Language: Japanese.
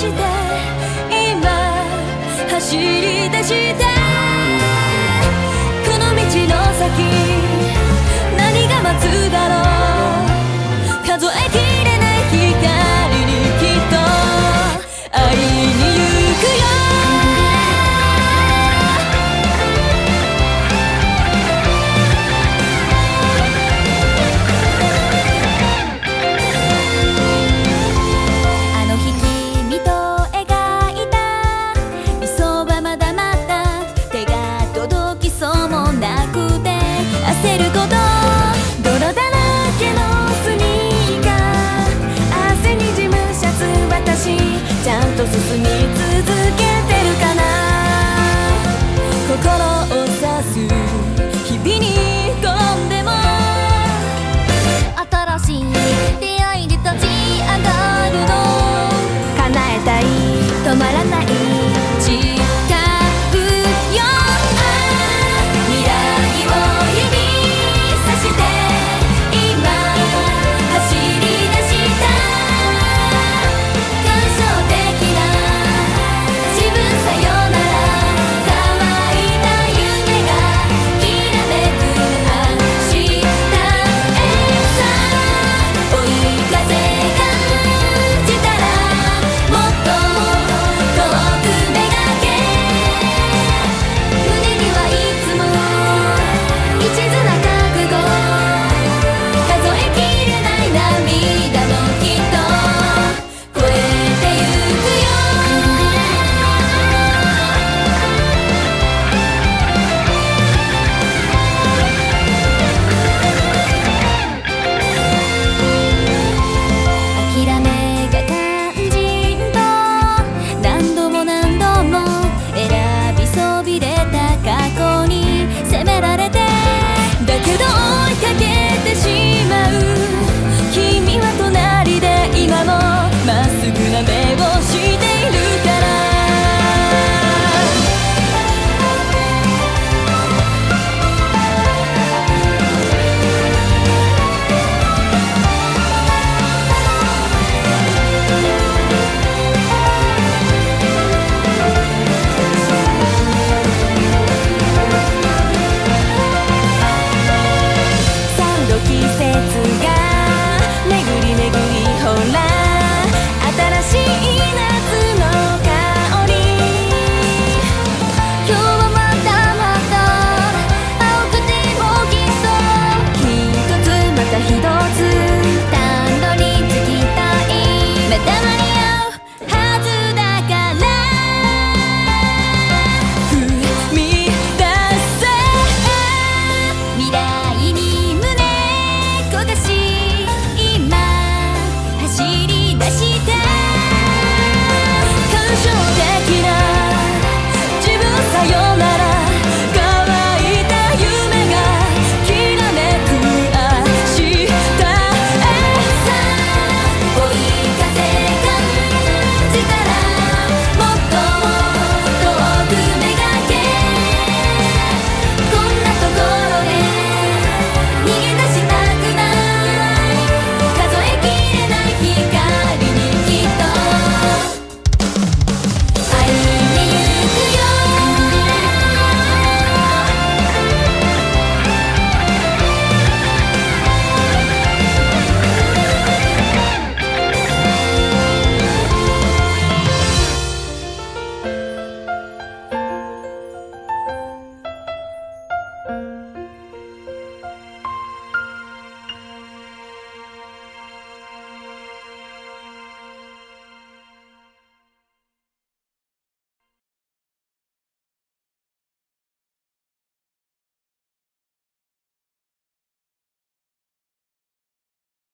して今走り出してこの道の先何が待つだろう。と進み続けてるかな。心を扉